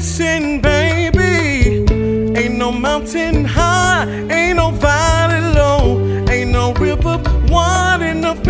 baby. Ain't no mountain high, ain't no valley low, ain't no river wide enough.